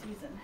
season.